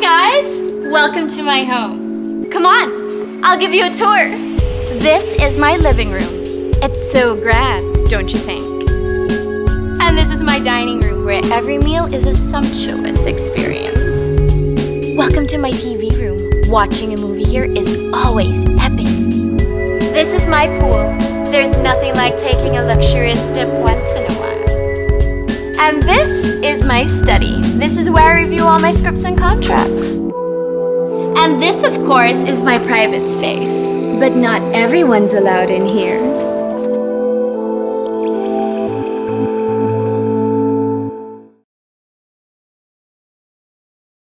Guys! Welcome to my home. Come on, I'll give you a tour. This is my living room. It's so grand, don't you think? And this is my dining room where every meal is a sumptuous experience. Welcome to my TV room. Watching a movie here is always epic. This is my pool. There's nothing like taking a luxurious dip once in a while. And this is my study. This is where I review all my scripts and contracts. And this, of course, is my private space. But not everyone's allowed in here.